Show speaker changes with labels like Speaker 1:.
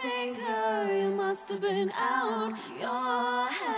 Speaker 1: thinker, you must have been out your head.